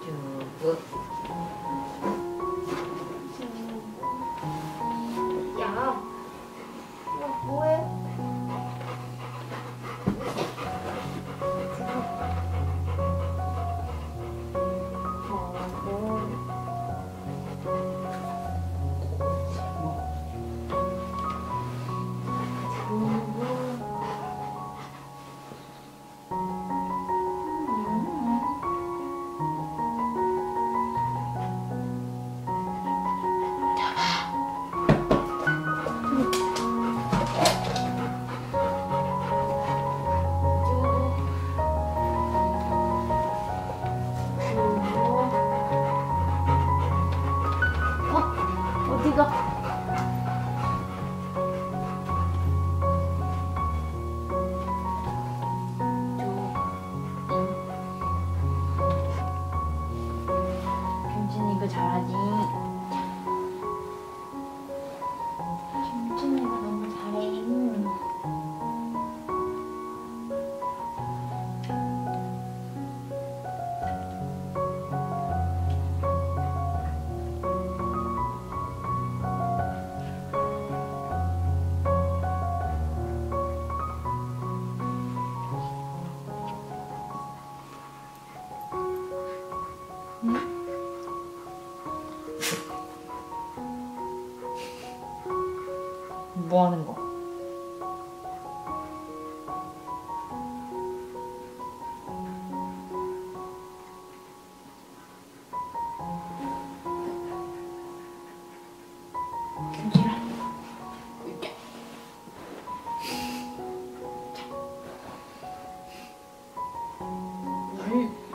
就不痒。 어? 어디가? 김진이 이거 잘하지? 김진이가 너무 응? 뭐 하는 거? 물